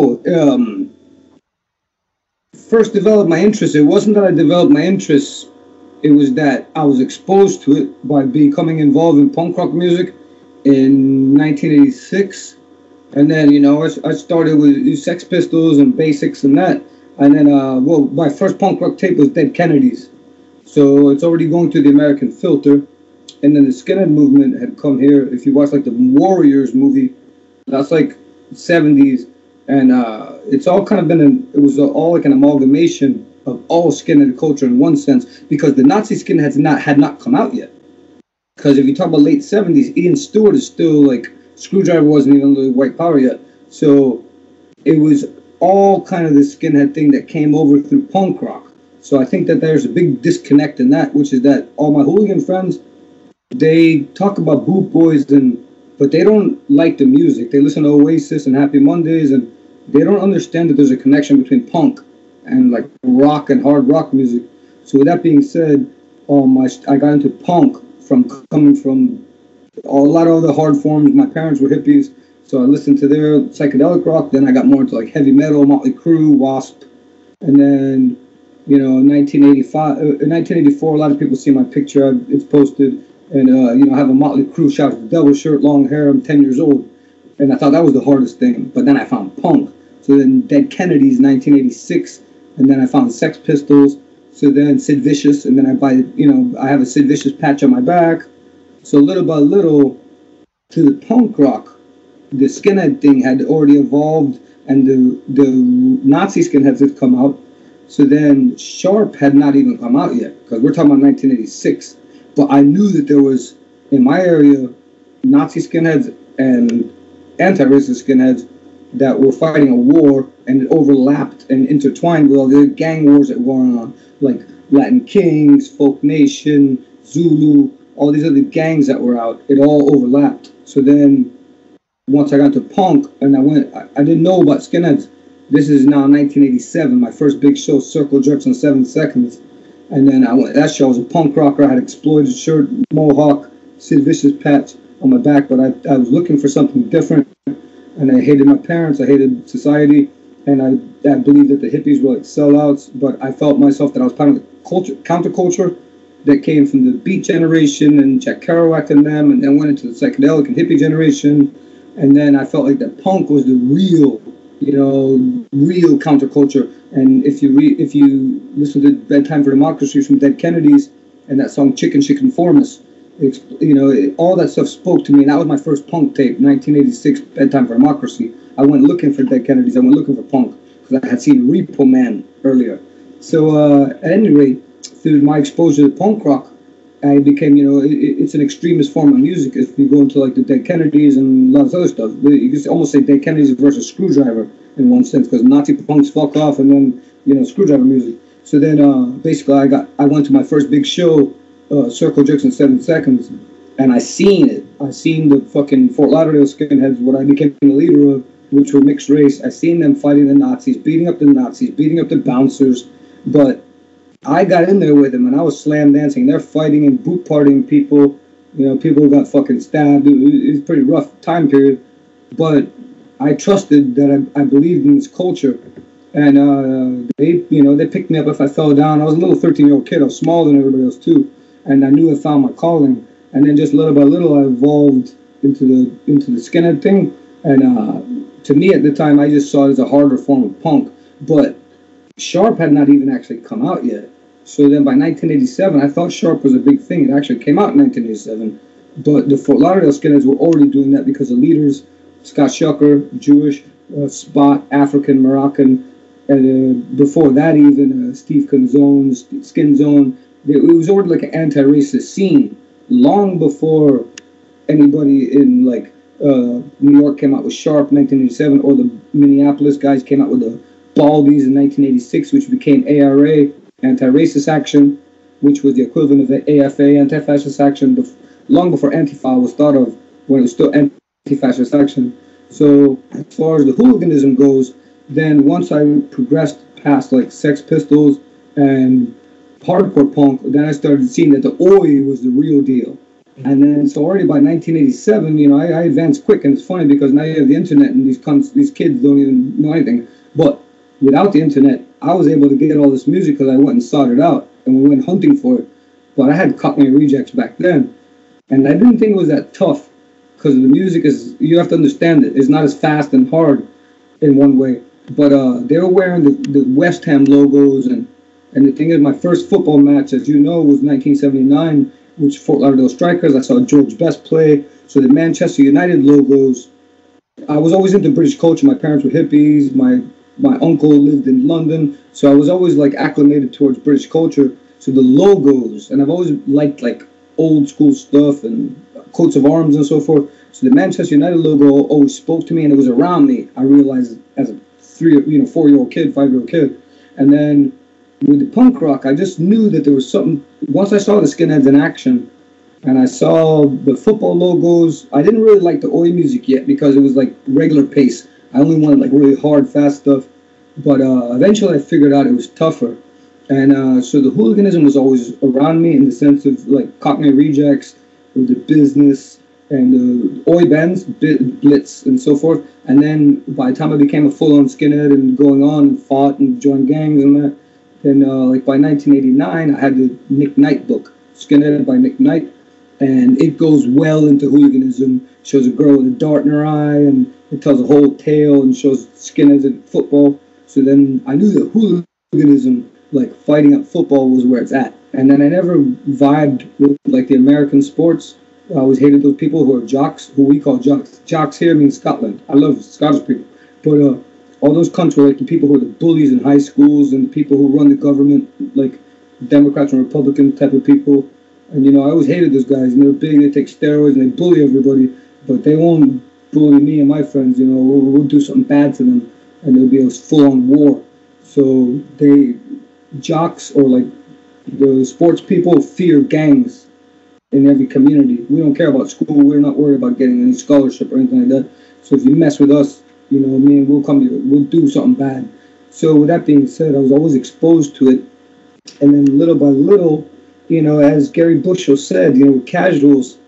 Well, um, first developed my interest. It wasn't that I developed my interest. It was that I was exposed to it by becoming involved in punk rock music in 1986. And then, you know, I, I started with Sex Pistols and Basics and that. And then, uh, well, my first punk rock tape was Dead Kennedys. So it's already going through the American filter. And then the skinhead movement had come here. If you watch like the Warriors movie, that's like 70s and uh, it's all kind of been an, it was all like an amalgamation of all skinhead culture in one sense because the Nazi skinheads not had not come out yet. Because if you talk about late '70s, Ian Stuart is still like Skrewdriver wasn't even the white power yet, so it was all kind of the skinhead thing that came over through punk rock. So I think that there's a big disconnect in that, which is that all my hooligan friends, they talk about boot boys and but they don't like the music. They listen to Oasis and Happy Mondays and they don't understand that there's a connection between punk and like rock and hard rock music. So with that being said, um, I, I got into punk from coming from a lot of other hard forms. My parents were hippies, so I listened to their psychedelic rock. Then I got more into like heavy metal, Motley Crue, Wasp, and then you know, 1985, uh, 1984. A lot of people see my picture. It's posted, and uh, you know, I have a Motley Crue shout the devil shirt, long hair. I'm 10 years old, and I thought that was the hardest thing. But then I found punk so then Dead Kennedys, 1986, and then I found Sex Pistols. So then Sid Vicious, and then I buy, you know, I have a Sid Vicious patch on my back. So little by little, to the punk rock, the skinhead thing had already evolved, and the the Nazi skinheads had come out. So then Sharp had not even come out yet, because we're talking about 1986. But I knew that there was in my area Nazi skinheads and anti-racist skinheads that were fighting a war and it overlapped and intertwined with all the gang wars that were going on, like Latin Kings, Folk Nation, Zulu, all these other gangs that were out. It all overlapped. So then, once I got to punk and I went, I, I didn't know about skinheads. This is now 1987, my first big show, Circle Jerks in Seven Seconds. And then I went, that show was a punk rocker. I had exploited shirt, mohawk, Sid Vicious patch on my back, but I, I was looking for something different and I hated my parents. I hated society, and I, I believed that the hippies were like sellouts. But I felt myself that I was part of the culture, counterculture that came from the Beat generation and Jack Kerouac and them, and then went into the psychedelic and hippie generation. And then I felt like that punk was the real, you know, real counterculture. And if you re- if you listen to Bedtime for Democracy from Dead Kennedys and that song Chickenshit Conformist, you know, all that stuff spoke to me. And that was my first punk tape, 1986, Bedtime for Democracy. I went looking for Dead Kennedys. I went looking for punk because I had seen Repo Man earlier. So uh, at any rate, through my exposure to punk rock, I became, you know, it, it's an extremist form of music. If you go into like the Dead Kennedys and a lot of other stuff, you can almost say Dead Kennedys versus Skrewdriver in one sense because Nazi punks fuck off and then, you know, Skrewdriver music. So then uh, basically I got, I went to my first big show uh, Circle Jerks in seven seconds, and I seen it. I seen the fucking Fort Lauderdale skinheads, what I became the leader of, which were mixed race. I seen them fighting the Nazis, beating up the Nazis, beating up the bouncers, but I got in there with them and I was slam dancing. They're fighting and boot partying people. You know, people got fucking stabbed. It was a pretty rough time period, but I trusted that I, I believed in this culture. And uh, they, you know, they picked me up if I fell down. I was a little 13 year old kid. I was smaller than everybody else too and I knew I found my calling. And then just little by little, I evolved into the into the skinhead thing. And uh, to me, at the time, I just saw it as a harder form of punk. But Sharp had not even actually come out yet. So then by 1987, I thought Sharp was a big thing. It actually came out in 1987. But the Fort Lauderdale skinheads were already doing that because the leaders, Scott Shucker, Jewish, uh, Spot, African, Moroccan, and uh, before that even uh, Steve Canzone, Skin Zone, it was already like an anti-racist scene long before anybody in like uh, New York came out with Sharp 1987 or the Minneapolis guys came out with the Baldies in 1986, which became ARA, Anti-Racist Action, which was the equivalent of the AFA, Anti-Fascist Action, long before Antifa was thought of when it was still Anti-Fascist Action. So as far as the hooliganism goes, then once I progressed past like Sex Pistols and hardcore punk, then I started seeing that the Oi was the real deal. And then, so already by 1987, you know, I, I, advanced quick, and it's funny because now you have the internet, and these cons- these kids don't even know anything. But without the internet, I was able to get all this music because I went and sought it out, and we went hunting for it. But I had Cockney rejects back then, and I didn't think it was that tough because the music is you have to understand it. It's not as fast and hard in one way. But uh, they were wearing the, the West Ham logos, and and the thing is, my first football match, as you know, was 1979 which Fort Lauderdale Strikers. I saw George Best play. So the Manchester United logos. I was always into British culture. My parents were hippies. My my uncle lived in London, so I was always like acclimated towards British culture. So the logos, and I've always liked like old school stuff and coats of arms and so forth. So the Manchester United logo always spoke to me, and it was around me. I realized as a three, you know, four year old kid, five year old kid, and then with the punk rock, I just knew that there was something. Once I saw the skinheads in action, and I saw the football logos, I didn't really like the oi music yet because it was like regular pace. I only wanted like really hard, fast stuff. But uh, eventually, I figured out it was tougher, and uh, so the hooliganism was always around me in the sense of like Cockney Rejects, the business, and the oi bands, Blitz, and so forth. And then by the time I became a full-on skinhead and going on and fought and joined gangs and that then, uh, like by 1989, I had the Nick Knight book, Skinhead by Nick Knight, and it goes well into hooliganism. Shows a girl with a dart in her eye, and it tells a whole tale and shows skinheads in football. So then I knew that hooliganism, like fighting at football, was where it's at. And then I never vibed with like the American sports. I always hated those people who are jocks, who we call jocks. Jocks here means Scotland. I love Scottish people, but uh, all those cunts were like the people who are the bullies in high schools and the people who run the government, like Democrats and Republican type of people. And you know, I always hated those guys. And they're big, they take steroids, and they bully everybody, but they won't bully me and my friends. You know, we'll, we'll do something bad to them, and there'll be a full-on war. So they jocks or like the sports people fear gangs in every community. We don't care about school. We're not worried about getting any scholarship or anything like that. So if you mess with us, you know, me and we'll come here, we'll do something bad. So with that being said, I was always exposed to it, and then little by little, you know, as Gary Bushell said, you know, casuals.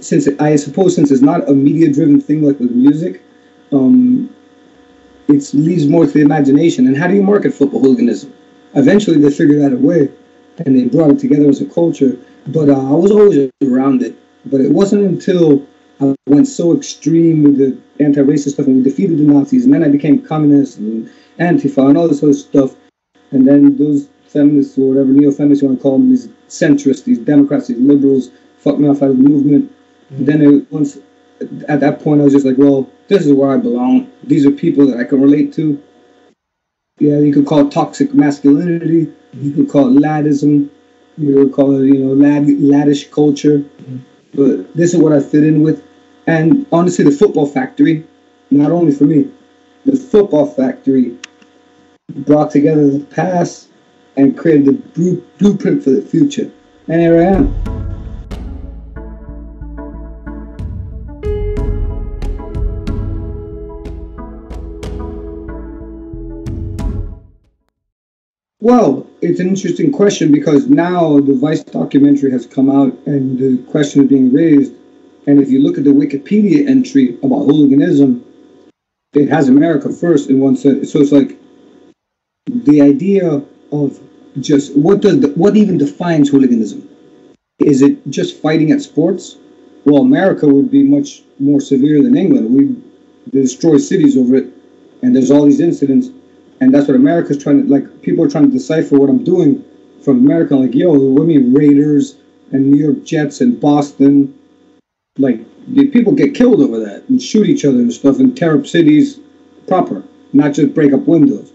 Since it, I suppose since it's not a media-driven thing like with music, um, it leaves more to the imagination. And how do you market football hooliganism? Eventually, they figured out a way, and they brought it together as a culture. But uh, I was always around it. But it wasn't until I went so extreme with the anti-racist stuff, and we defeated the Nazis, and then I became communist and Antifa and all this other stuff, and then those feminists or whatever neo-feminists you want to call them, these centrists, these Democrats, these liberals, fucked me off out of the movement. Mm-hmm. Then it, once at that point, I was just like, well, this is where I belong. These are people that I can relate to. Yeah, you could call it toxic masculinity. You could call it laddism. You could call it, you know, lad, laddish culture. Mm-hmm. But this is what I fit in with. And honestly, the football factory, not only for me, the football factory brought together the past and created the blueprint for the future. And here I am. Well, it's an interesting question because now the Vice documentary has come out and the question is being raised and if you look at the Wikipedia entry about hooliganism, it has America first in one sense. So it's like the idea of just what does the, what even defines hooliganism? Is it just fighting at sports? Well, America would be much more severe than England. We destroy cities over it, and there's all these incidents, and that's what America's trying to like. People are trying to decipher what I'm doing from America. Like, yo, you mean Raiders and New York Jets and Boston like people get killed over that and shoot each other and stuff and tear up cities proper, not just break up windows.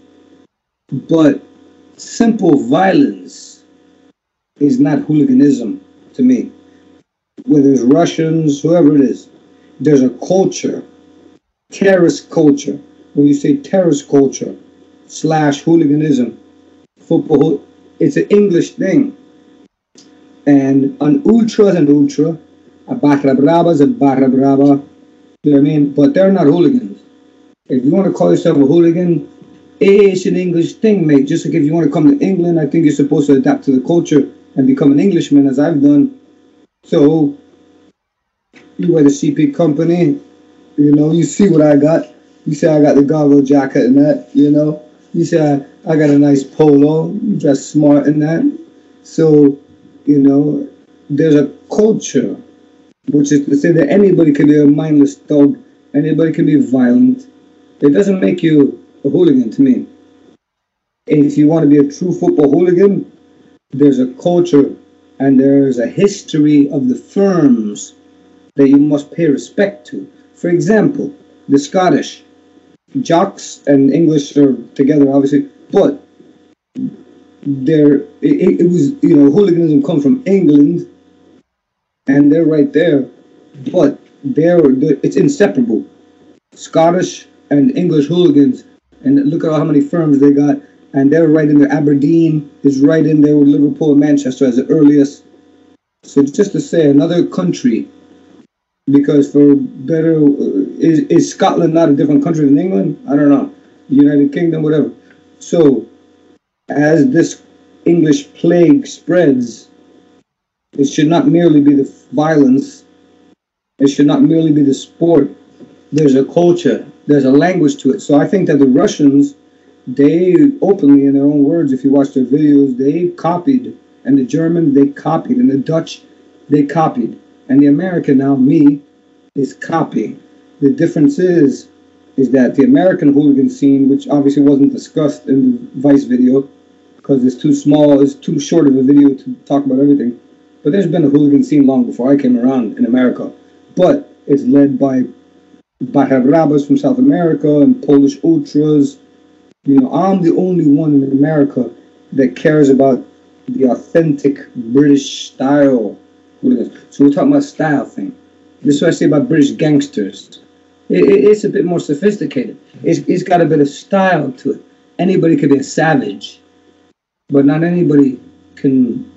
But simple violence is not hooliganism to me. Whether it's Russians, whoever it is, there's a culture, terrorist culture. When you say terrorist culture slash hooliganism, football, it's an English thing. And an ultra is an ultra, a barra brava is a barra brava. You know what I mean? But they're not hooligans. If you want to call yourself a hooligan, it's an English thing, mate. Just like if you want to come to England, I think you're supposed to adapt to the culture and become an Englishman, as I've done. So you wear the CP company, you know, you see what I got. You say I got the goggle jacket and that, you know. You say I, got a nice polo, dress smart in that. So, you know, there's a culture, which is to say that anybody can be a mindless dog, anybody can be violent. It doesn't make you a hooligan to me. If you want to be a true football hooligan, there's a culture and there's a history of the firms that you must pay respect to. For example, the Scottish, Jocks and English are together, obviously, but there it, it was you know hooliganism come from England, and they're right there, but they're, they're it's inseparable. Scottish and English hooligans, and look at how many firms they got, and they're right in there. Aberdeen is right in there with Liverpool and Manchester as the earliest. So just to say, another country because for better is, is Scotland not a different country than England? I don't know. United Kingdom, whatever. So as this English plague spreads, it should not merely be the violence. It should not merely be the sport. There's a culture. There's a language to it. So I think that the Russians, they openly, in their own words, if you watch their videos, they copied, and the German, they copied, and the Dutch, they copied and the American now, me, is copying. The difference is, is that the American hooligan scene, which obviously wasn't discussed in the Vice video, because it's too small, it's too short of a video to talk about everything. But there's been a hooligan scene long before I came around in America. But it's led by Barra from South America and Polish Ultras. You know, I'm the only one in America that cares about the authentic British style so we're talking about style thing. This is what I say about British gangsters. It, it, it's a bit more sophisticated. It's, it's got a bit of style to it. Anybody could be a savage, but not anybody can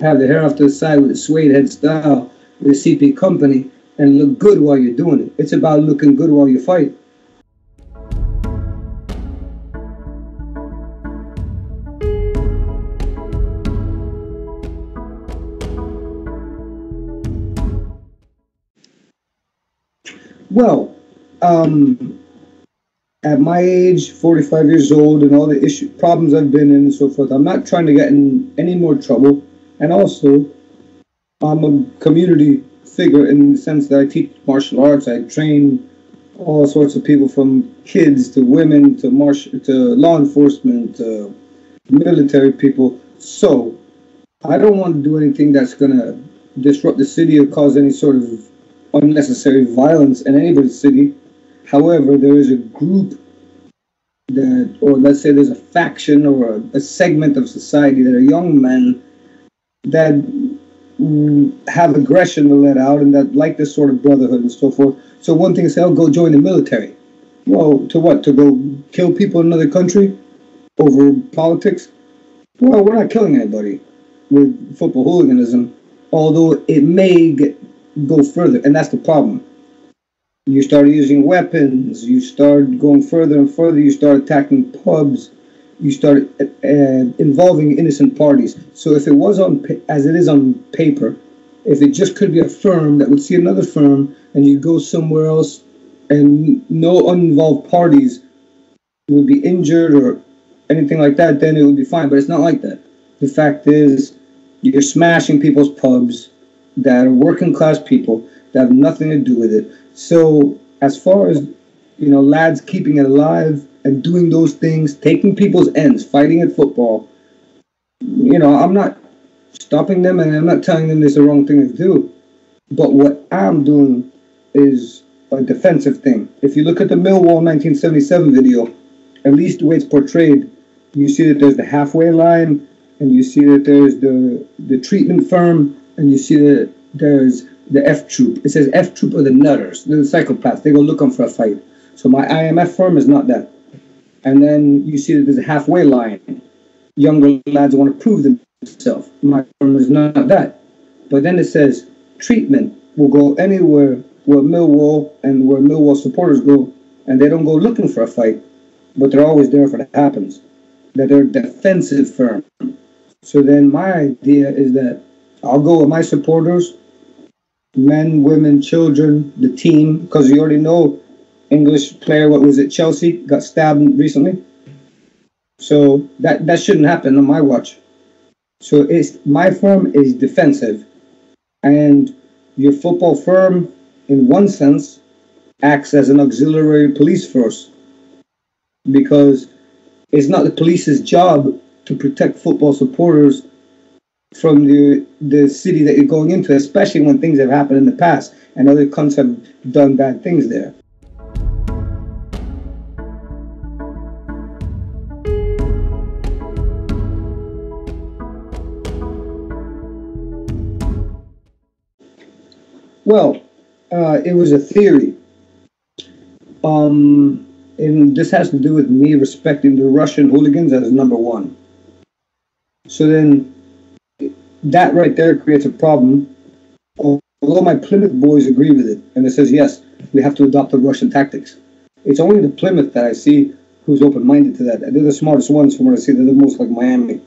have the hair off to the side with a suede head style with a CP company and look good while you're doing it. It's about looking good while you fight. Well, um, at my age, 45 years old, and all the issue problems I've been in and so forth, I'm not trying to get in any more trouble. And also, I'm a community figure in the sense that I teach martial arts. I train all sorts of people from kids to women to martial to law enforcement to military people. So I don't want to do anything that's gonna disrupt the city or cause any sort of unnecessary violence in anybody's city. However, there is a group that, or let's say there's a faction or a, a segment of society that are young men that mm, have aggression to let out and that like this sort of brotherhood and so forth. So one thing is, say, "I'll go join the military." Well, to what? To go kill people in another country over politics? Well, we're not killing anybody with football hooliganism, although it may get go further, and that's the problem. You start using weapons. You start going further and further. You start attacking pubs. You start uh, uh, involving innocent parties. So if it was on as it is on paper, if it just could be a firm that would see another firm and you go somewhere else, and no uninvolved parties would be injured or anything like that, then it would be fine. But it's not like that. The fact is, you're smashing people's pubs that are working class people that have nothing to do with it. So as far as you know, lads keeping it alive and doing those things, taking people's ends, fighting at football, you know, I'm not stopping them and I'm not telling them it's the wrong thing to do. But what I'm doing is a defensive thing. If you look at the Millwall 1977 video, at least the way it's portrayed, you see that there's the halfway line and you see that there's the the treatment firm and you see that there's the F troop. It says F troop are the nutters, the psychopaths. They go looking for a fight. So my IMF firm is not that. And then you see that there's a halfway line. Younger lads want to prove themselves. My firm is not that. But then it says treatment will go anywhere where Millwall and where Millwall supporters go, and they don't go looking for a fight, but they're always there if it happens. That they're defensive firm. So then my idea is that I'll go with my supporters men, women, children, the team, because you already know English player, what was it, Chelsea, got stabbed recently. So that, that shouldn't happen on my watch. So it's my firm is defensive. And your football firm, in one sense, acts as an auxiliary police force because it's not the police's job to protect football supporters from the the city that you're going into, especially when things have happened in the past and other clubs have done bad things there. Well, uh, it was a theory. Um, and this has to do with me respecting the Russian hooligans as number one. So then, that right there creates a problem. Although my Plymouth boys agree with it, and it says yes, we have to adopt the Russian tactics. It's only the Plymouth that I see who's open-minded to that. They're the smartest ones from what I see. They're the most like Miami.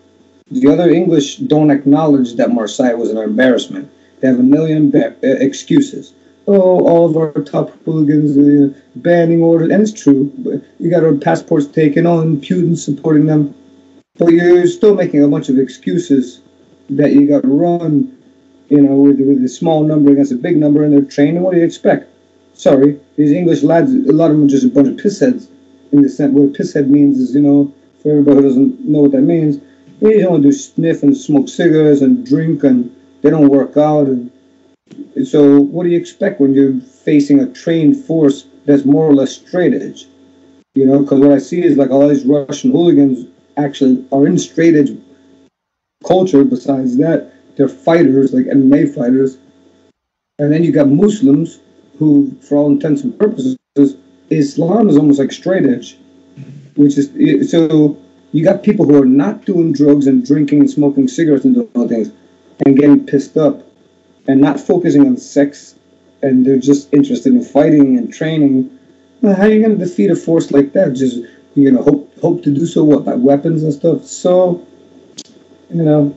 The other English don't acknowledge that Marseille was an embarrassment. They have a million ba- uh, excuses. Oh, all of our top hooligans, uh, banning orders, and it's true. But you got our passports taken on, Putin supporting them, but you're still making a bunch of excuses that you got run, you know, with, with a small number against a big number, and they're trained. what do you expect? Sorry, these English lads, a lot of them are just a bunch of pissheads. In the sense, what pisshead means is, you know, for everybody who doesn't know what that means, they don't do sniff and smoke cigarettes and drink and they don't work out. And so, what do you expect when you're facing a trained force that's more or less straight edge? You know, because what I see is like all these Russian hooligans actually are in straight edge culture. Besides that, they're fighters, like MMA fighters. And then you got Muslims who, for all intents and purposes, Islam is almost like straight edge, which is so you got people who are not doing drugs and drinking and smoking cigarettes and doing all things and getting pissed up and not focusing on sex and they're just interested in fighting and training. Well, how are you going to defeat a force like that? Just going to hope hope to do so what by weapons and stuff. So, you know,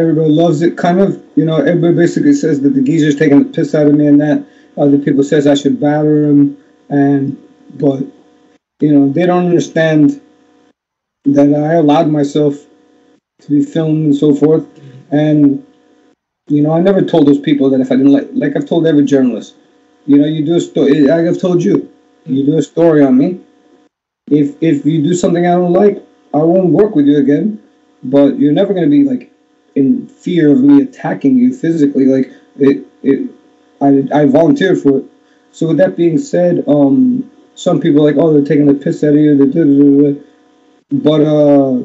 everybody loves it. Kind of, you know, everybody basically says that the geezer's taking the piss out of me and that. Other people says I should batter him, and but you know they don't understand that I allowed myself to be filmed and so forth. And you know, I never told those people that if I didn't like, like I've told every journalist, you know, you do a story. Like I've told you, you do a story on me. If if you do something I don't like, I won't work with you again. But you're never going to be like in fear of me attacking you physically. Like it, it I, I volunteered for it. So with that being said, um, some people are like, oh, they're taking the piss out of you. They But uh,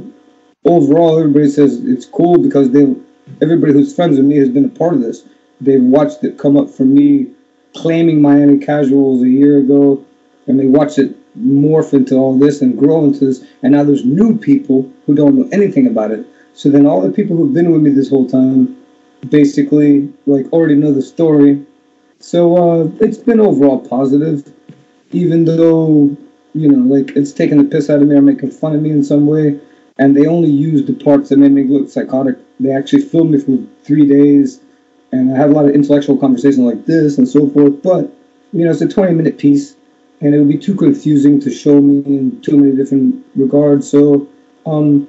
overall, everybody says it's cool because they, everybody who's friends with me has been a part of this. They've watched it come up for me claiming Miami Casuals a year ago, and they watched it morph into all this and grow into this. And now there's new people who don't know anything about it so then all the people who've been with me this whole time basically like already know the story. So uh, it's been overall positive, even though you know like it's taking the piss out of me or making fun of me in some way. And they only used the parts that made me look psychotic. They actually filmed me for three days, and I had a lot of intellectual conversation like this and so forth. But you know, it's a 20 minute piece, and it would be too confusing to show me in too many different regards. So um,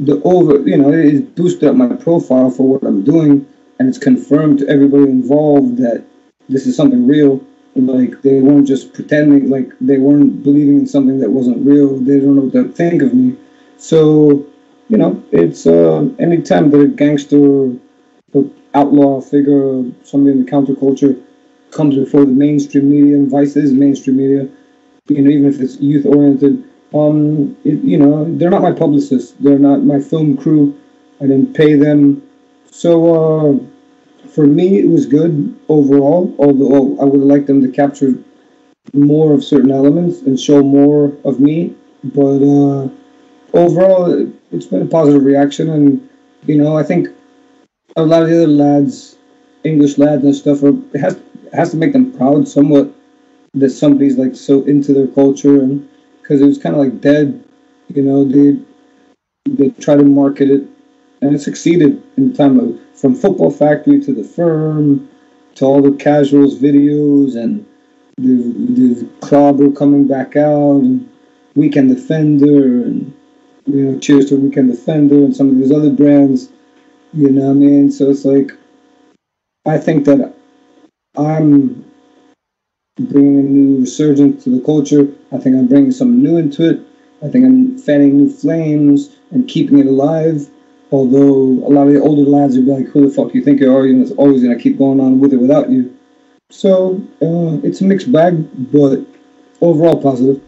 the over, you know, it boosted up my profile for what I'm doing, and it's confirmed to everybody involved that this is something real. Like they weren't just pretending, like they weren't believing in something that wasn't real. They don't know what to think of me. So, you know, it's uh, any time that a gangster, outlaw figure, somebody in the counterculture comes before the mainstream media, and Vice is mainstream media, you know, even if it's youth oriented, um, it, you know, they're not my publicists. They're not my film crew. I didn't pay them. So uh, for me, it was good overall. Although I would like them to capture more of certain elements and show more of me. But uh, overall, it's been a positive reaction, and you know, I think a lot of the other lads, English lads and stuff, are has it has to make them proud somewhat that somebody's like so into their culture and because it was kind of like dead, you know. They they try to market it, and it succeeded in time of from Football Factory to the firm to all the casuals videos and the the clobber coming back out and Weekend Offender and you know Cheers to Weekend Offender and some of these other brands. You know what I mean? So it's like I think that I'm bringing a new resurgence to the culture. I think I'm bringing something new into it. I think I'm fanning new flames and keeping it alive. Although a lot of the older lads would be like, "Who the fuck you think you are? You know, it's always gonna keep going on with it without you." So uh, it's a mixed bag, but overall positive.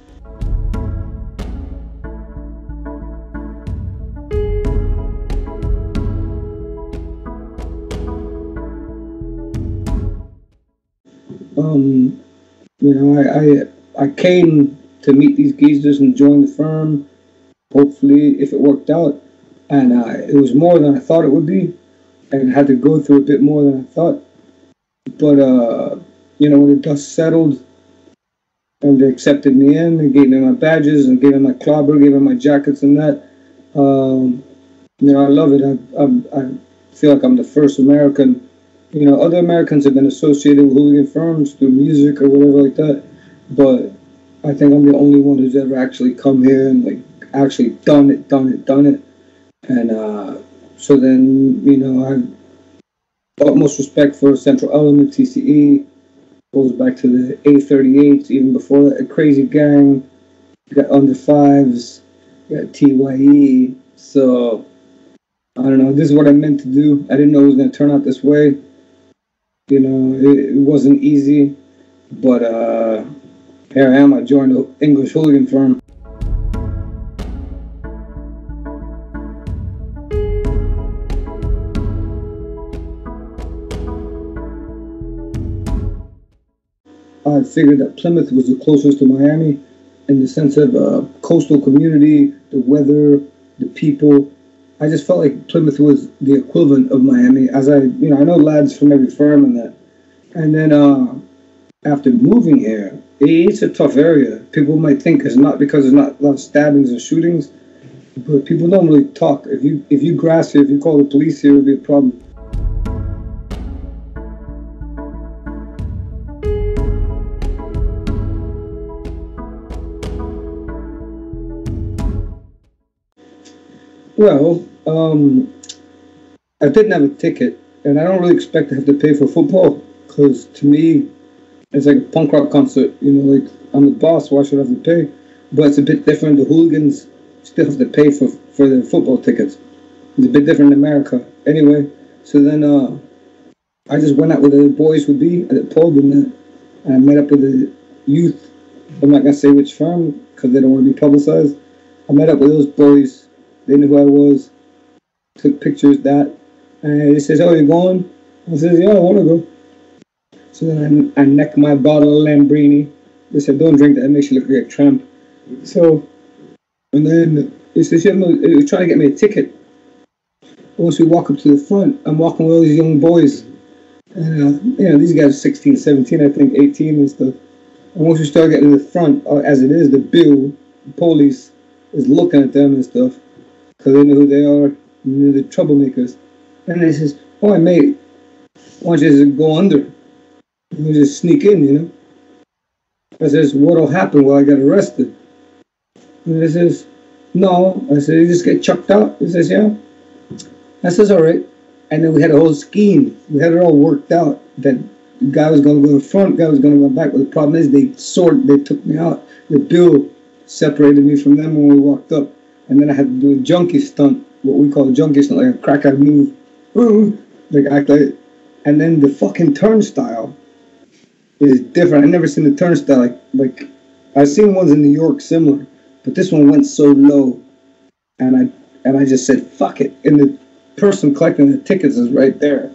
You know, I, I I came to meet these geezers and join the firm. Hopefully, if it worked out, and uh, it was more than I thought it would be, and had to go through a bit more than I thought. But uh, you know, when the dust settled, and they accepted me in, they gave me my badges and gave me my clobber, gave me my jackets and that. Um, you know, I love it. I, I, I feel like I'm the first American you know, other Americans have been associated with hooligan firms through music or whatever like that, but I think I'm the only one who's ever actually come here and like actually done it, done it, done it. And uh, so then, you know, I utmost respect for Central Element, TCE, goes back to the A38s, even before that, a crazy gang, you got under fives, you got TYE. So I don't know, this is what I meant to do. I didn't know it was going to turn out this way. You know, it, it wasn't easy, but uh, here I am. I joined the English hooligan firm. I figured that Plymouth was the closest to Miami in the sense of uh, coastal community, the weather, the people, I just felt like Plymouth was the equivalent of Miami. As I, you know, I know lads from every firm and that. And then uh, after moving here, it's a tough area. People might think it's not because there's not a lot of stabbings or shootings, but people don't really talk. If you if you grass here, if you call the police here, it'll be a problem. Well, um, I didn't have a ticket, and I don't really expect to have to pay for football because to me, it's like a punk rock concert. You know, like I'm the boss, why should I have to pay? But it's a bit different. The hooligans still have to pay for for their football tickets. It's a bit different in America. Anyway, so then uh, I just went out with the boys would be at the pub and, uh, and I met up with the youth. I'm not gonna say which firm because they don't want to be publicized. I met up with those boys. They knew who I was took pictures that. And he says, "Oh, you're going?" I says, "Yeah, I want to go." So then I, I neck my bottle of Lambrini. They said, "Don't drink that; it makes you look like a tramp." So, and then he says, "Yeah, was trying to get me a ticket." Once we walk up to the front, I'm walking with all these young boys, and uh, you know these guys are 16, 17, I think 18 and stuff. And once we start getting to the front, uh, as it is, the bill, the police is looking at them and stuff because they know who they are know, the troublemakers. And he says, "Oh, mate, why don't you just go under? You just sneak in, you know?" I says, "What'll happen when I get arrested?" And he says, "No." I said, "You just get chucked out." He says, "Yeah." I says, "All right." And then we had a whole scheme. We had it all worked out that the guy was going to go in front, guy was going to go back. But the problem is they sort, they took me out. The bill separated me from them when we walked up, and then I had to do a junkie stunt what we call junkies, not like a crack out move, mm-hmm. like act like, and then the fucking turnstile is different. I never seen the turnstile like like I've seen ones in New York similar, but this one went so low, and I and I just said fuck it, and the person collecting the tickets is right there.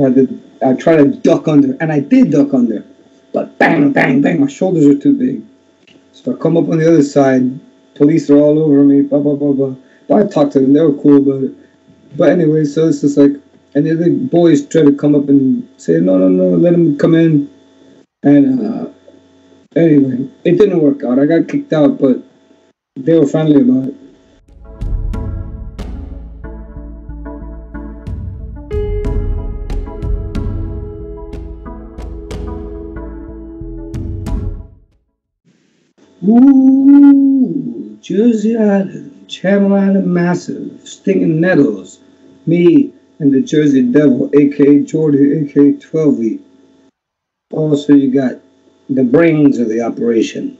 I, did, I tried to duck under, and I did duck under, but bang, bang, bang, my shoulders are too big. So I come up on the other side, police are all over me, blah blah blah blah. But I talked to them; they were cool about it. But anyway, so it's just like, and the other boys try to come up and say, no, no, no, let them come in. And uh, anyway, it didn't work out. I got kicked out, but they were friendly about it. Ooh, Jersey Island, Island Massive, Stinging Nettles, me and the Jersey Devil, aka Jordy, aka 12 Also, you got the brains of the operation.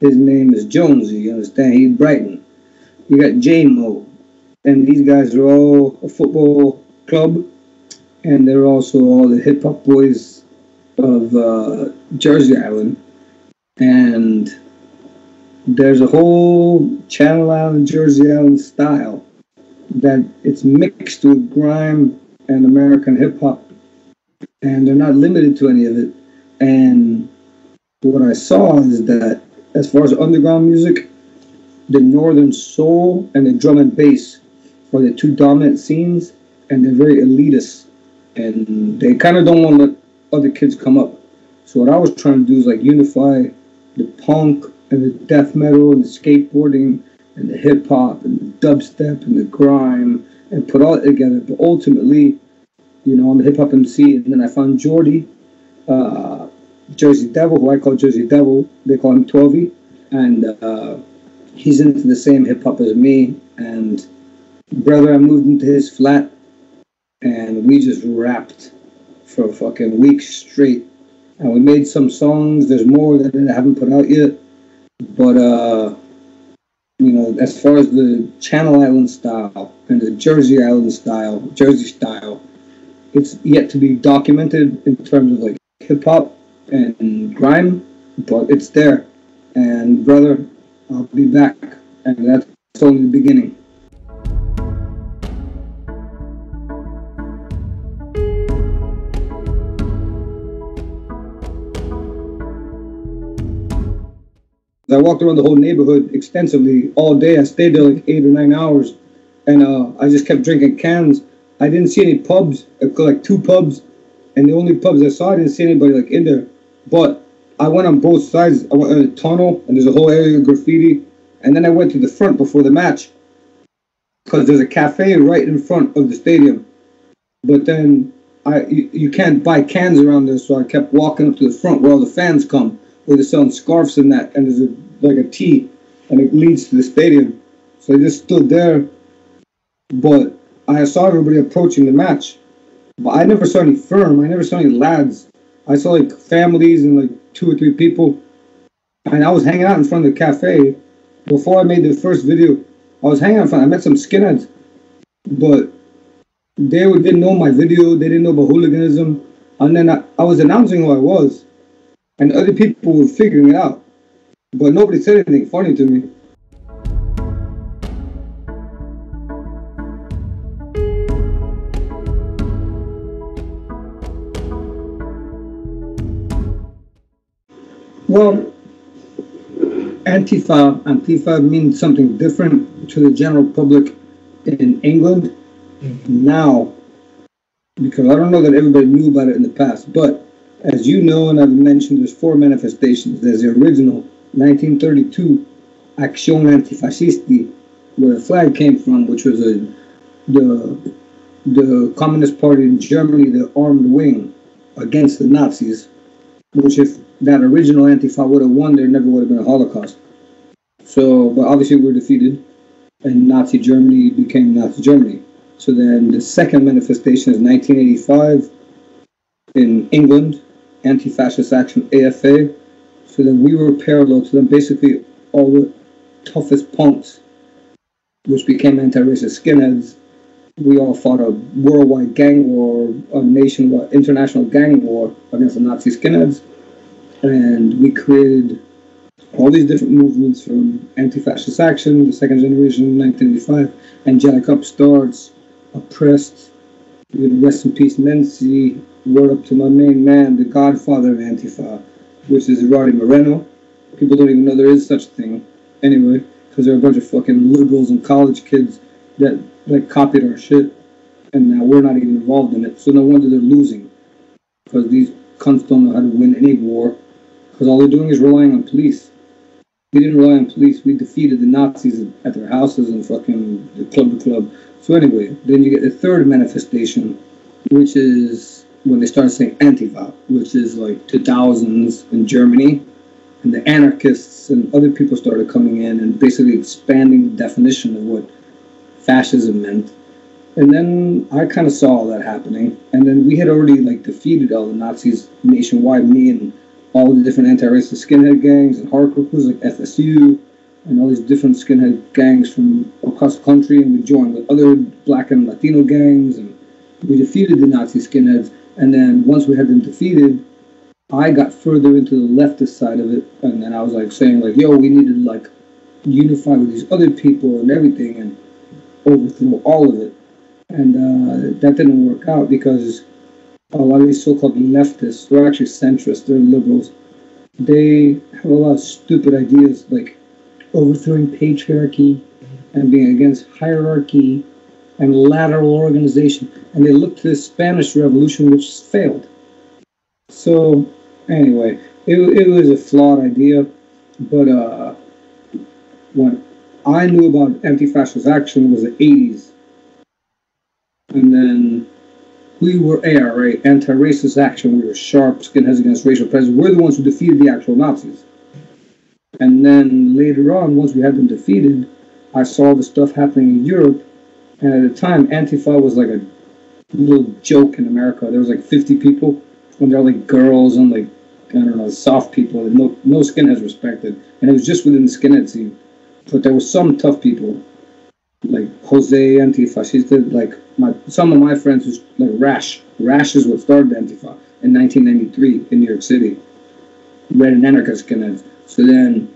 His name is Jonesy, you understand? He's Brighton. You got J-Mo, and these guys are all a football club, and they're also all the hip hop boys of uh, Jersey Island and there's a whole Channel Island, Jersey Island style that it's mixed with grime and American hip hop, and they're not limited to any of it. And what I saw is that as far as underground music, the northern soul and the drum and bass are the two dominant scenes, and they're very elitist, and they kind of don't want to let other kids come up. So what I was trying to do is like unify the punk and the death metal and the skateboarding and the hip hop and the dubstep and the grime and put all it together. But ultimately, you know, I'm a hip hop MC, and then I found Jordy, uh, Jersey Devil, who I call Jersey Devil. They call him 12 and uh, he's into the same hip hop as me. And brother, I moved into his flat, and we just rapped for a fucking weeks straight and we made some songs. There's more that I haven't put out yet, but uh, you know, as far as the Channel Island style and the Jersey Island style, Jersey style, it's yet to be documented in terms of like hip hop and grime, but it's there. And brother, I'll be back, and that's only the beginning. I walked around the whole neighborhood extensively all day. I stayed there like eight or nine hours, and uh, I just kept drinking cans. I didn't see any pubs, like two pubs, and the only pubs I saw, I didn't see anybody like in there. But I went on both sides. I went in a tunnel, and there's a whole area of graffiti. And then I went to the front before the match, because there's a cafe right in front of the stadium. But then I you, you can't buy cans around there, so I kept walking up to the front where all the fans come where they're selling scarves and that, and there's a, like a T, and it leads to the stadium. So I just stood there, but I saw everybody approaching the match, but I never saw any firm. I never saw any lads. I saw like families and like two or three people, and I was hanging out in front of the cafe. Before I made the first video, I was hanging out in front. I met some skinheads, but they didn't know my video. They didn't know about hooliganism. And then I, I was announcing who I was and other people were figuring it out. But nobody said anything funny to me. Well, Antifa, Antifa means something different to the general public in England mm-hmm. now, because I don't know that everybody knew about it in the past, but as you know, and I've mentioned, there's four manifestations. There's the original 1932 Acción Antifascisti, where the flag came from, which was a, the the Communist Party in Germany, the armed wing against the Nazis. Which, if that original Antifa would have won, there never would have been a Holocaust. So, but obviously, we're defeated, and Nazi Germany became Nazi Germany. So then, the second manifestation is 1985 in England, Anti-Fascist Action AFA. So then we were parallel to them, basically all the toughest punks, which became anti-racist skinheads. We all fought a worldwide gang war, a nationwide, international gang war against the Nazi skinheads, and we created all these different movements from anti-fascist action, the second generation, 1985, angelic upstarts, oppressed, rest in peace, Mensi, word up to my main man, the godfather of Antifa, which is Roddy Moreno. People don't even know there is such a thing anyway, because they're a bunch of fucking liberals and college kids that like copied our shit, and now we're not even involved in it. So no wonder they're losing, because these cunts don't know how to win any war because all they're doing is relying on police. We didn't rely on police. We defeated the Nazis at their houses and fucking the club to club. So anyway, then you get the third manifestation, which is when they started saying Antifa, which is like 2000s in Germany, and the anarchists and other people started coming in and basically expanding the definition of what fascism meant. And then I kind of saw all that happening, and then we had already like defeated all the Nazis nationwide. Me and all the different anti-racist skinhead gangs and hardcore crews like FSU and all these different skinhead gangs from across the country, and we joined with other black and Latino gangs, and we defeated the Nazi skinheads. And then once we had them defeated, I got further into the leftist side of it, and then I was like saying like, "Yo, we need to like unify with these other people and everything, and overthrow all of it." And uh, that didn't work out because a lot of these so-called leftists, they're actually centrists, they're liberals. They have a lot of stupid ideas like overthrowing patriarchy and being against hierarchy and lateral organization. And they looked to the Spanish Revolution, which failed. So, anyway, it, it was a flawed idea, but uh, what I knew about anti-fascist action was the 80s. And then we were ARA, anti-racist action. We were sharp, skinheads against racial prejudice. We're the ones who defeated the actual Nazis. And then later on, once we had them defeated, I saw the stuff happening in Europe. And at the time, Antifa was like a little joke in America. There was like 50 people, and they're like girls and like I don't know, soft people that no no skinheads respected, and it was just within the skinhead scene. But there were some tough people, like Jose Antifa. She did like my some of my friends was like Rash. Rash is what started Antifa in 1993 in New York City. Red and anarchist skinheads. So then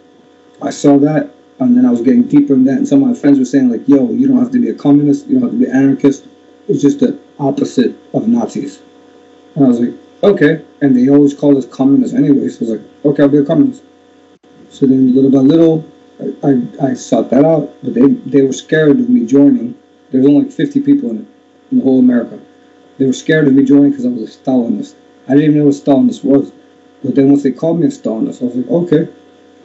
I saw that, and then I was getting deeper in that, and some of my friends were saying like, "Yo, you don't have to be a communist. You don't have to be an anarchist. It's just the opposite of Nazis." And I was like, "Okay." And they always called us communists anyway, so I was like, "Okay, I'll be a communist." So then, little by little, I, I, I sought that out, but they they were scared of me joining. There was only like 50 people in it, in the whole America. They were scared of me joining because I was a Stalinist. I didn't even know what Stalinist was. But then once they called me a Stalinist, I was like, okay,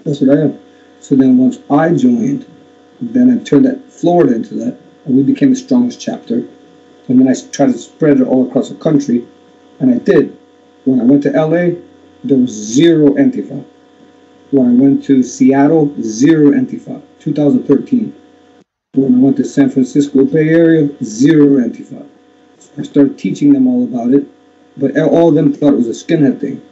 that's what I am. So then once I joined, then I turned that Florida into that, and we became the strongest chapter. And then I tried to spread it all across the country, and I did. When I went to LA, there was zero Antifa. When I went to Seattle, zero Antifa, 2013. When I went to San Francisco Bay Area, zero Antifa. I started teaching them all about it, but all of them thought it was a skinhead thing.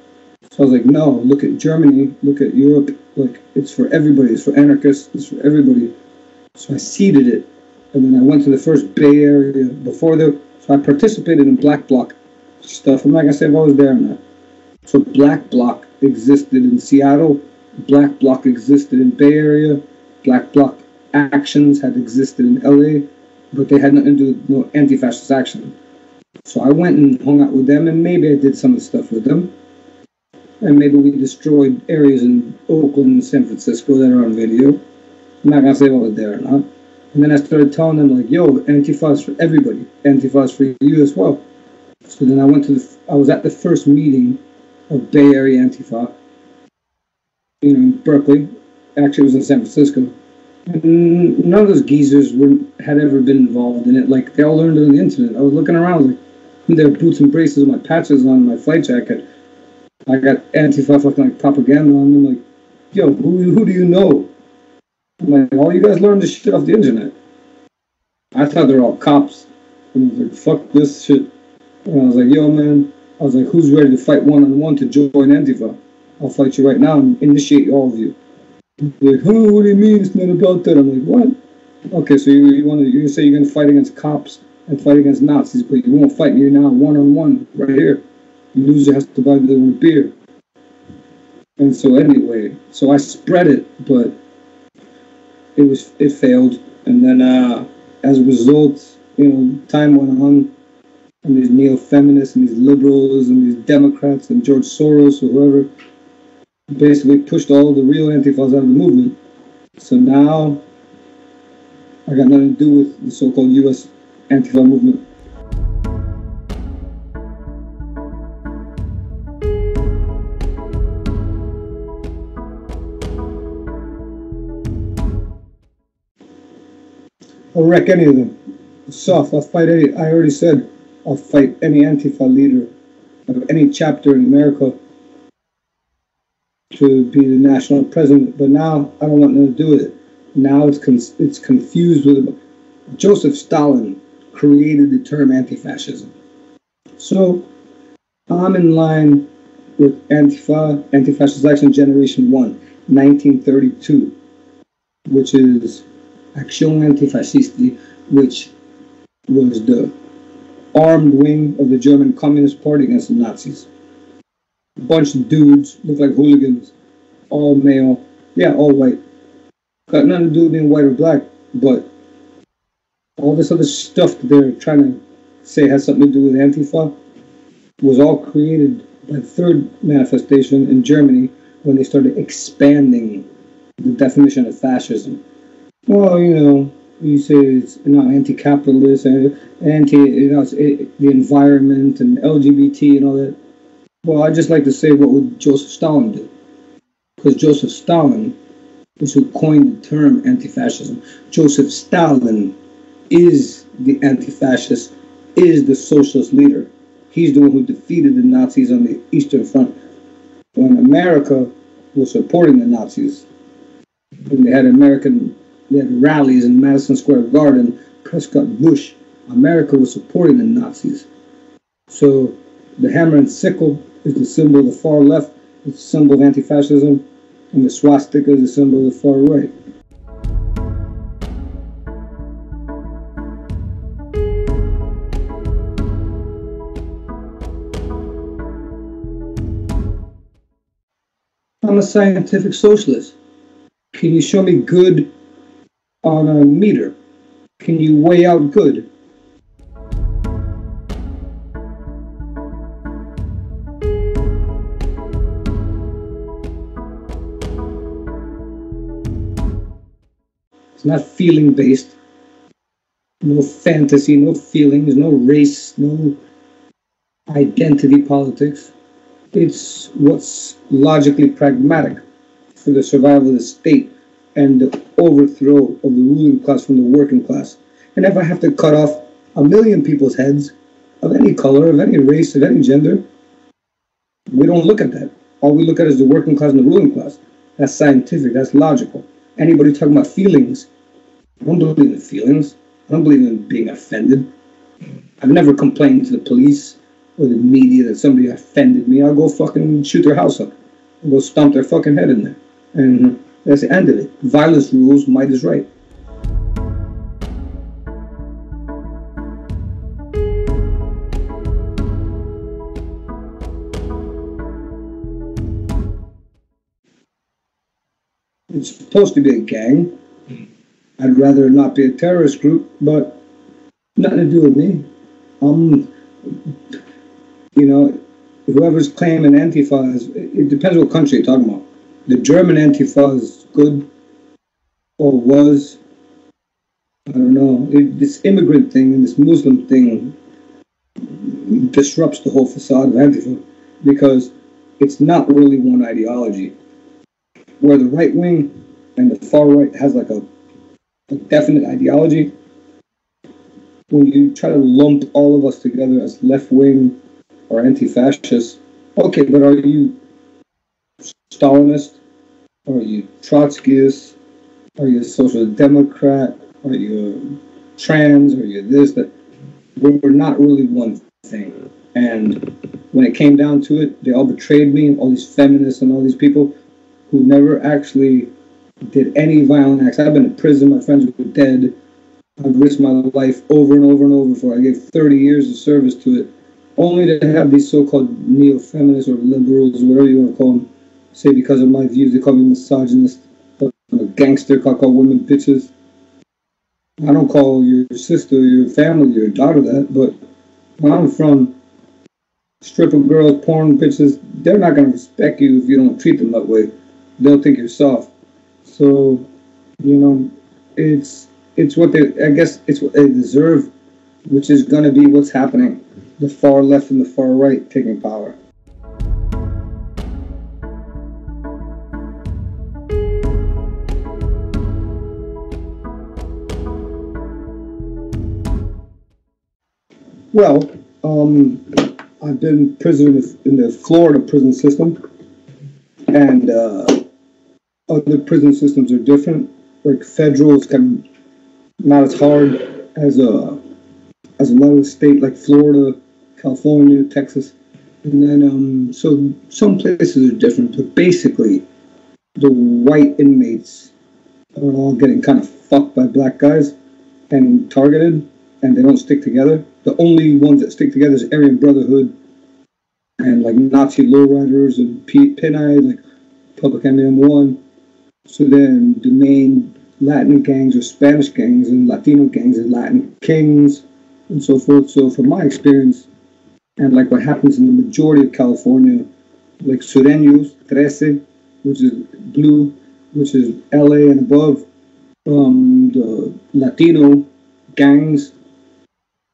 So I was like, no, look at Germany, look at Europe, like it's for everybody, it's for anarchists, it's for everybody. So I seeded it, and then I went to the first Bay Area before the. So I participated in Black Bloc stuff. I'm not gonna say if I was there or not. So Black Bloc existed in Seattle, Black Bloc existed in Bay Area, Black Bloc actions had existed in LA, but they had nothing to do with no anti-fascist action. So I went and hung out with them, and maybe I did some of the stuff with them. And maybe we destroyed areas in Oakland and San Francisco that are on video. I'm not gonna say I was there or not. And then I started telling them like, "Yo, Antifa is for everybody. Antifa is for you as well." So then I went to the. I was at the first meeting of Bay Area Antifa. You know, in Berkeley. Actually, it was in San Francisco. And none of those geezers were had ever been involved in it. Like they all learned it on the internet. I was looking around like, their boots and braces, my patches on my flight jacket. I got Antifa fucking like propaganda on them. Like, yo, who who do you know? I'm like, all you guys learned this shit off the internet. I thought they're all cops. And I was like, fuck this shit. And I was like, yo, man. I was like, who's ready to fight one on one to join Antifa? I'll fight you right now and initiate all of you. They're like, oh, what do you mean it's not about that? I'm like, what? Okay, so you, you want to you say you're gonna fight against cops and fight against Nazis, but you won't fight me now one on one right here. The loser has to buy the with beer. And so anyway, so I spread it, but it was it failed. And then uh, as a result, you know, time went on, and these neo-feminists and these liberals and these Democrats and George Soros or whoever basically pushed all the real antifas out of the movement. So now I got nothing to do with the so-called U.S. Antifa movement. I'll wreck any of them. Soft. I'll fight any. I already said I'll fight any Antifa leader of any chapter in America to be the national president. But now I don't want nothing to do with it. Now it's con- it's confused with Joseph Stalin created the term anti-fascism. So I'm in line with Antifa, Anti-Fascist Action Generation 1, 1932, which is Action Antifascisti, which was the armed wing of the German Communist Party against the Nazis. A bunch of dudes, look like hooligans, all male, yeah, all white. Got nothing to do with being white or black, but all this other stuff that they're trying to say has something to do with Antifa was all created by the third manifestation in Germany when they started expanding the definition of fascism. Well, you know, you say it's not anti-capitalist and anti, you know, it, the environment and LGBT and all that. Well, I just like to say what would Joseph Stalin do? Because Joseph Stalin is who coined the term anti-fascism. Joseph Stalin is the anti-fascist, is the socialist leader. He's the one who defeated the Nazis on the Eastern Front when America was supporting the Nazis. When they had American had rallies in Madison Square Garden, Prescott Bush, America was supporting the Nazis. So the hammer and sickle is the symbol of the far left, it's a symbol of anti-fascism, and the swastika is the symbol of the far right. I'm a scientific socialist. Can you show me good on a meter? Can you weigh out good? It's not feeling based. No fantasy, no feelings, no race, no identity politics. It's what's logically pragmatic for the survival of the state and the overthrow of the ruling class from the working class. And if I have to cut off a million people's heads of any color, of any race, of any gender, we don't look at that. All we look at is the working class and the ruling class. That's scientific, that's logical. Anybody talking about feelings, I don't believe in feelings. I don't believe in being offended. I've never complained to the police or the media that somebody offended me. I'll go fucking shoot their house up. I'll go stomp their fucking head in there. And that's the end of it. Violence rules, might is right. It's supposed to be a gang. I'd rather not be a terrorist group, but nothing to do with me. I'm, you know, whoever's claiming Antifa is, it depends what country you're talking about the German Antifa is good or was. I don't know. It, this immigrant thing and this Muslim thing disrupts the whole facade of Antifa because it's not really one ideology. Where the right wing and the far right has like a, a definite ideology, when you try to lump all of us together as left wing or anti fascist, okay, but are you Stalinist? Are you Trotskyist? Are you a social democrat? Are you trans? Are you this? That we're not really one thing. And when it came down to it, they all betrayed me. All these feminists and all these people who never actually did any violent acts. I've been in prison. My friends were dead. I've risked my life over and over and over for. I gave 30 years of service to it, only to have these so-called neo-feminists or liberals, whatever you want to call them, say because of my views, they call me misogynist, gangster, I call women bitches. I don't call your sister, your family, your daughter that, but I'm from, stripper girls, porn bitches, they're not going to respect you if you don't treat them that way. They'll think you're soft. So, you know, it's it's what they, I guess it's what they deserve, which is going to be what's happening. The far left and the far right taking power. Well, um, I've been prison in the Florida prison system, and uh, other prison systems are different. Like federal is kind of not as hard as a as a lot of state like Florida, California, Texas, and then um, so some places are different. But basically, the white inmates are all getting kind of fucked by black guys and targeted, and they don't stick together. The only ones that stick together is Aryan Brotherhood and like Nazi lowriders and P- like Public Enemy One. So then the main Latin gangs or Spanish gangs and Latino gangs and Latin Kings and so forth. So from my experience, and like what happens in the majority of California, like Sureños, Trece, which is blue, which is LA and above, um, the Latino gangs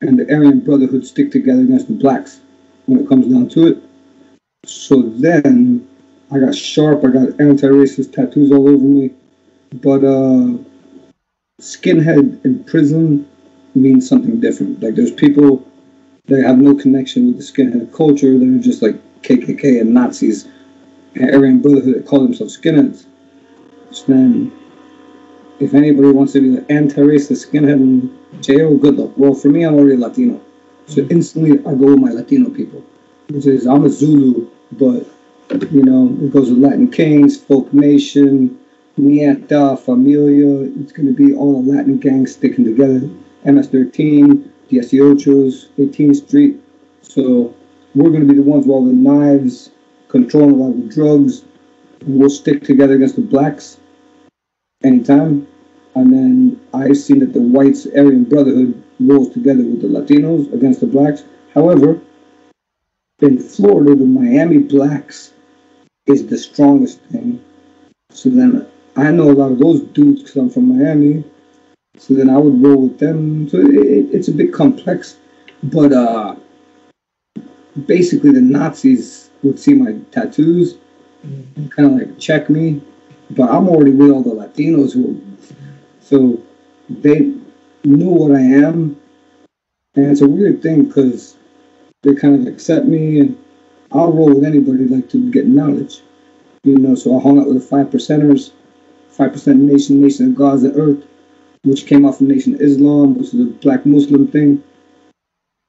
and the Aryan Brotherhood stick together against the blacks when it comes down to it. So then I got sharp, I got anti racist tattoos all over me. But uh, skinhead in prison means something different. Like there's people that have no connection with the skinhead culture, they're just like KKK and Nazis and Aryan Brotherhood that call themselves skinheads. So then if anybody wants to be an anti-racist skinhead in jail, good luck. Well, for me, I'm already Latino, so instantly I go with my Latino people, which is I'm a Zulu, but you know it goes with Latin Kings, Folk Nation, Ñeta, Familia. It's going to be all the Latin gangs sticking together. MS-13, Dieciochos, 18th Street. So we're going to be the ones with all the knives, controlling a lot of the drugs. We'll stick together against the blacks anytime. And then I've seen that the whites Aryan Brotherhood rolls together with the Latinos against the blacks. However, in Florida, the Miami blacks is the strongest thing. So then I know a lot of those dudes because I'm from Miami. So then I would roll with them. So it, it's a bit complex, but uh, basically the Nazis would see my tattoos and kind of like check me but I'm already with all the Latinos who, so they knew what I am, and it's a weird thing because they kind of accept me, and I'll roll with anybody like to get knowledge, you know. So I hung out with the five percenters, five percent nation, nation of gods and earth, which came off from Nation of Islam, which is a black Muslim thing.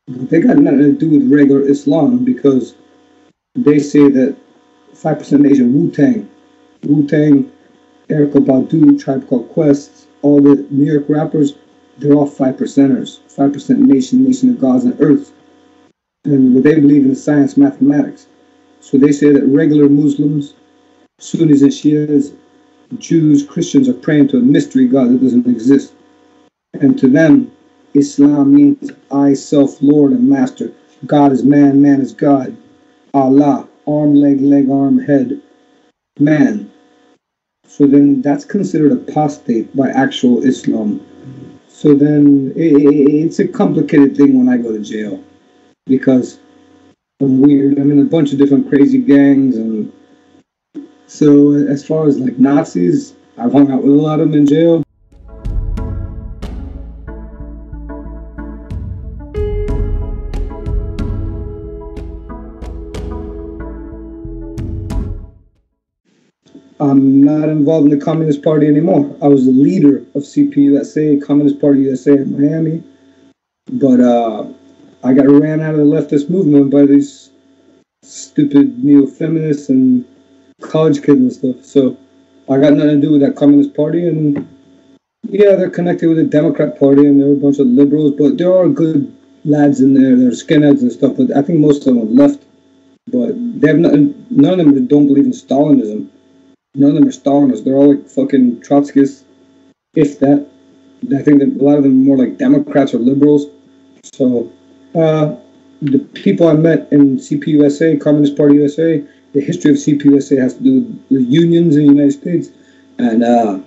But they got nothing to do with regular Islam because they say that five percent nation Wu Tang Wu Tang, Erykah Badu, Tribe Called Quest, all the New York rappers, they're all five percenters, five percent nation, nation of gods and earth. And they believe in science, mathematics. So they say that regular Muslims, Sunnis and Shias, Jews, Christians are praying to a mystery God that doesn't exist. And to them, Islam means I, self, Lord, and Master. God is man, man is God. Allah, arm, leg, leg, arm, head. Man, so then that's considered apostate by actual Islam. So then it's a complicated thing when I go to jail because I'm weird. I'm in a bunch of different crazy gangs, and so as far as like Nazis, I've hung out with a lot of them in jail. I'm not involved in the Communist Party anymore. I was the leader of CPUSA, Communist Party USA in Miami, but uh, I got ran out of the leftist movement by these stupid neo-feminists and college kids and stuff. So I got nothing to do with that Communist Party, and yeah, they're connected with the Democrat Party, and they're a bunch of liberals, but there are good lads in there. They're skinheads and stuff, but I think most of them are left. But they have nothing. None of them don't believe in Stalinism none of them are Stalinists. They're all like fucking Trotskyists, if that. I think that a lot of them are more like Democrats or liberals. So, uh, the people I met in CPUSA, Communist Party USA, the history of CPUSA has to do with the unions in the United States. And uh,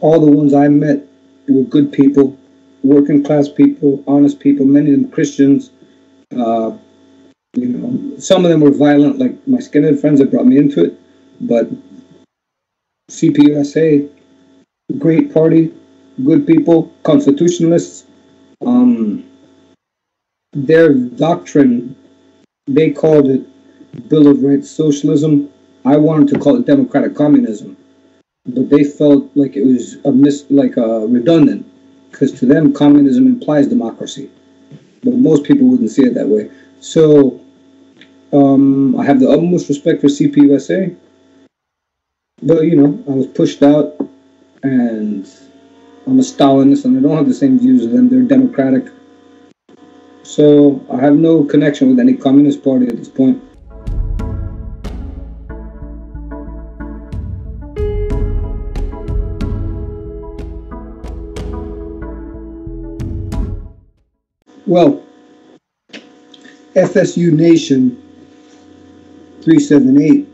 all the ones I met were good people, working class people, honest people, many of them Christians. Uh, you know, some of them were violent, like my skinhead friends that brought me into it. But CPUSA, great party, good people, constitutionalists. Um, their doctrine, they called it Bill of Rights Socialism. I wanted to call it Democratic Communism, but they felt like it was a mis like a redundant, because to them communism implies democracy, but most people wouldn't see it that way. So um, I have the utmost respect for CPUSA, but you know I was pushed out, and I'm a Stalinist, and I don't have the same views as them. They're democratic. So I have no connection with any communist party at this point. Well, FSU Nation 378,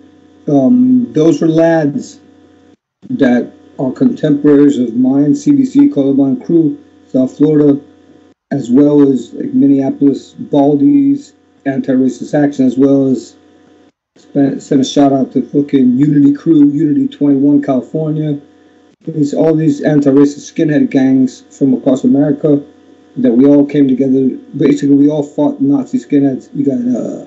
um, those were lads that are contemporaries of mine, CBC, Columbine Crew, South Florida, as well as like Minneapolis Baldies, anti-racist action, as well as send a shout out to fucking Unity Crew, Unity 21 California. These all these anti-racist skinhead gangs from across America that we all came together. Basically, we all fought Nazi skinheads. You got uh,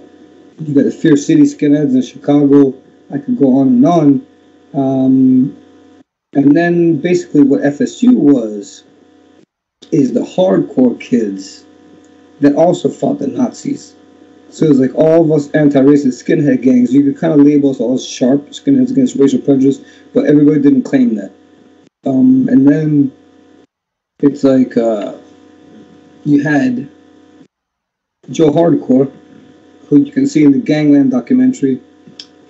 you got the Fierce City skinheads in Chicago. I could go on and on. Um, and then basically, what FSU was is the hardcore kids that also fought the Nazis. So it was like all of us anti-racist skinhead gangs. You could kind of label us all as sharp skinheads against racial prejudice, but everybody didn't claim that. Um, and then it's like uh, you had Joe Hardcore, who you can see in the Gangland documentary.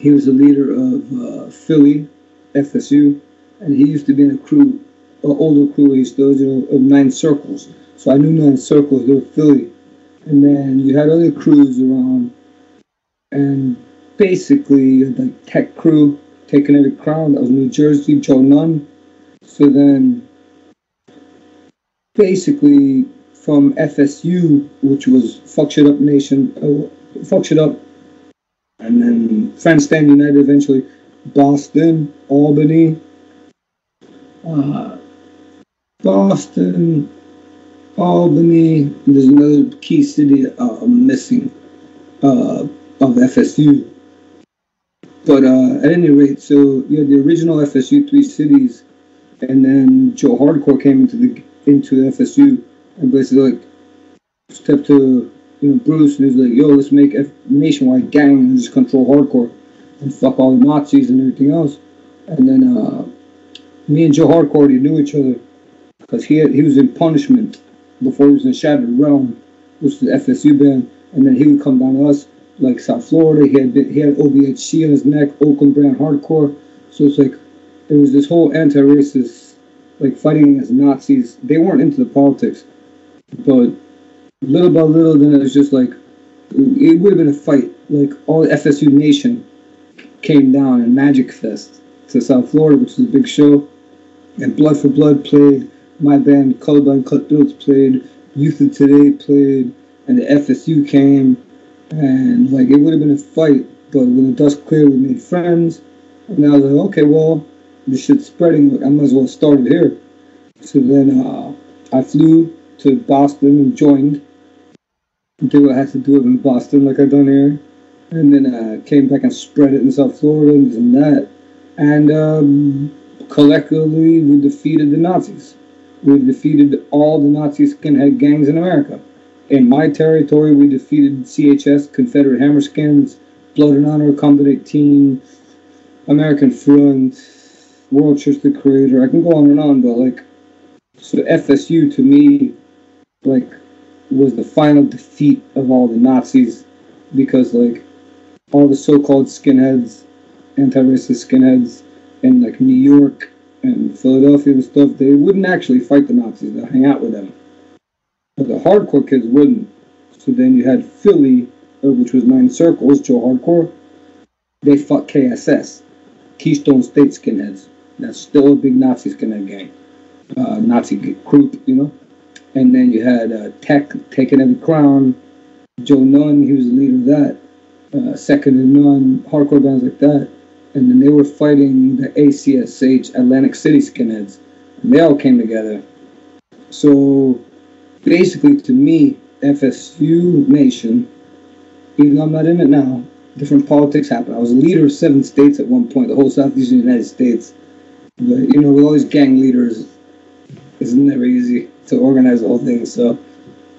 He was the leader of uh, Philly, FSU, and he used to be in a crew older crew he still know, of Nine Circles. So I knew Nine Circles, they were Philly. And then you had other crews around, and basically the Tech Crew, taking every crown, that was New Jersey, Joe Nunn. So then basically from FSU, which was Fuck Shit Up Nation, uh, Fuck Shit Up, and then Friends Stand United eventually, Boston, Albany, uh, Boston, Albany. There's another key city uh, missing uh, of FSU. But uh, at any rate, so you had the original FSU three cities, and then Joe Hardcore came into the into FSU and basically like stepped to you know Bruce was like, "Yo, let's make a nationwide gang and just control hardcore and fuck all the Nazis and everything else." And then uh, me and Joe Hardcore already knew each other because he he was in punishment before he was in Shattered Realm, which was the FSU band, and then he would come down to us like South Florida. He had been, he had OBHC on his neck, Oakland brand hardcore. So it's like there was this whole anti-racist like fighting against Nazis. They weren't into the politics, but little by little, then it was just like it would have been a fight. Like all FSU Nation came down and Magic Fest to South Florida, which was a big show, and Blood for Blood played my band Colorblind Cutthroats played, Youth of Today played, and the FSU came, and like it would have been a fight, but when the dust cleared, we made friends, and I was like, okay, well, this shit's spreading, I might as well start it here. So then uh, I flew to Boston and joined, did what I had to do it in Boston, like I've done here, and then I uh, came back and spread it in South Florida and that, and um, collectively we defeated the Nazis. We've defeated all the Nazi skinhead gangs in America. In my territory, we defeated CHS, Confederate Hammerskins, Blood and Honor, Combat 18, American Front, World Church the Creator. I can go on and on, but like, so FSU to me, like, was the final defeat of all the Nazis because like all the so-called skinheads, anti-racist skinheads in like New York and Philadelphia and stuff, they wouldn't actually fight the Nazis. They'd hang out with them. But the hardcore kids wouldn't. So then you had Philly, uh, which was Nine Circles, Joe Hardcore. They fought KSS, Keystone State Skinheads. That's still a big Nazi skinhead gang. Uh, Nazi group, you know. And then you had uh, Tech taking every crown. Joe Nunn, he was the leader of that. Uh, Second to None, hardcore bands like that and then they were fighting the ACSH Atlantic City skinheads, and they all came together. So basically, to me, FSU Nation, even though I'm not in it now, different politics happen. I was a leader of seven states at one point, the whole southeastern United States. But you know, with all these gang leaders, it's never easy to organize the whole thing. So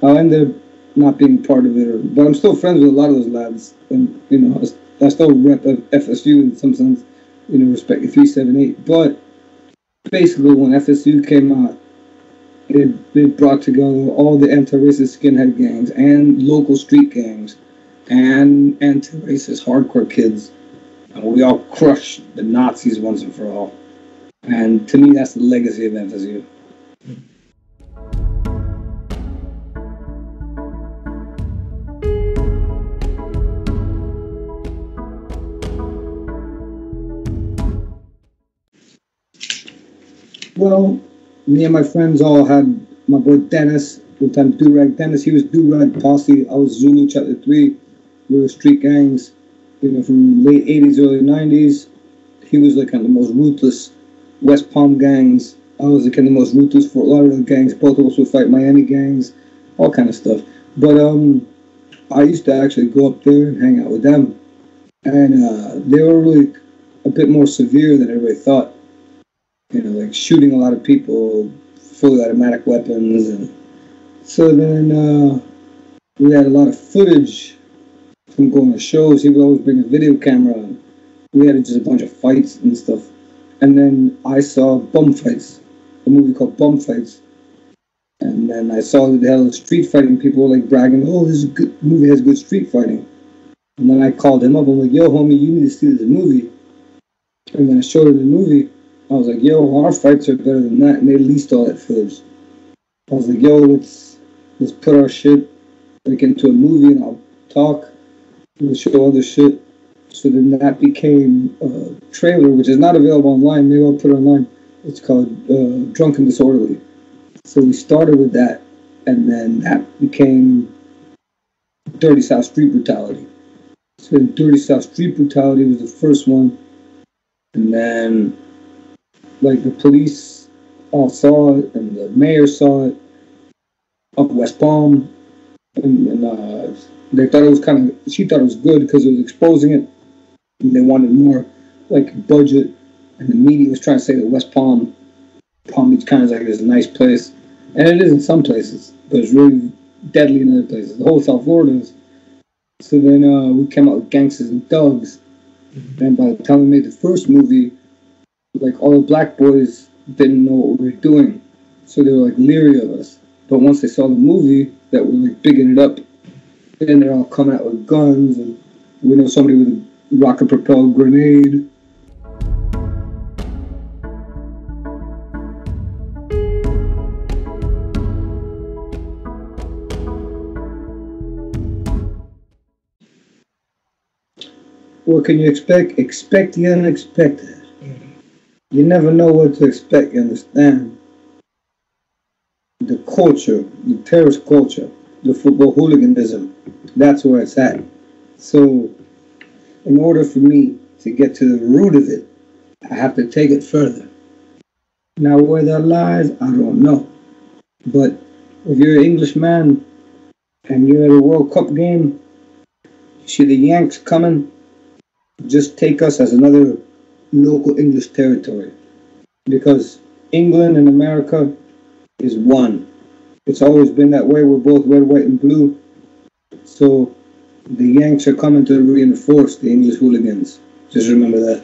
I ended up not being part of it, or, but I'm still friends with a lot of those lads, and you know, I, I still rep FSU in some sense, you know, respect three seven eight. But basically, when FSU came out, it, it brought together all the anti-racist skinhead gangs and local street gangs and anti-racist hardcore kids, and we all crushed the Nazis once and for all. And to me, that's the legacy of FSU. Well, me and my friends all had my boy Dennis, time Durag Dennis, he was Durag Posse, I was Zulu Chapter 3. We were street gangs, you know, from late 80s, early 90s. He was like kind of the most ruthless West Palm gangs. I was like kind of the most ruthless Fort Lauderdale gangs. Both of us would fight Miami gangs, all kind of stuff. But um, I used to actually go up there and hang out with them. And uh, they were really a bit more severe than everybody thought you know, like shooting a lot of people, fully automatic weapons, and so then uh, we had a lot of footage from going to shows. He would always bring a video camera. We had just a bunch of fights and stuff. And then I saw Bum Fights, a movie called Bum Fights. And then I saw that they had street fighting. People like bragging, "Oh, this good movie has good street fighting." And then I called him up. I'm like, "Yo, homie, you need to see this movie." And then I showed him the movie. I was like, yo, our fights are better than that, and they leased all that footage. I was like, yo, let's let's put our shit like into a movie, and I'll talk, we'll show other shit. So then that became a trailer, which is not available online. Maybe I'll put it online. It's called uh, Drunk and Disorderly. So we started with that, and then that became Dirty South Street Brutality. So Dirty South Street Brutality was the first one, and then like the police all saw it and the mayor saw it of West Palm, and, and uh, they thought it was kind of. She thought it was good because it was exposing it, and they wanted more like budget. And the media was trying to say that West Palm, Palm Beach kind of like this nice place, and it is in some places, but it's really deadly in other places. The whole South Florida is. So then uh, we came out with Gangsters and Thugs, mm-hmm. and by the time we made the first movie, like all the black boys didn't know what we were doing, so they were like leery of us. But once they saw the movie that we were like bigging it up, then they're all coming out with guns, and we know somebody with a rocket propelled grenade. What can you expect? Expect the unexpected. You never know what to expect, you understand? The culture, the terrorist culture, the football hooliganism, that's where it's at. So, in order for me to get to the root of it, I have to take it further. Now, where that lies, I don't know. But if you're an Englishman and you're at a World Cup game, you see the Yanks coming, just take us as another local English territory because England and America is one. It's always been that way. We're both red, white, and blue. So the Yanks are coming to reinforce the English hooligans. Just remember that.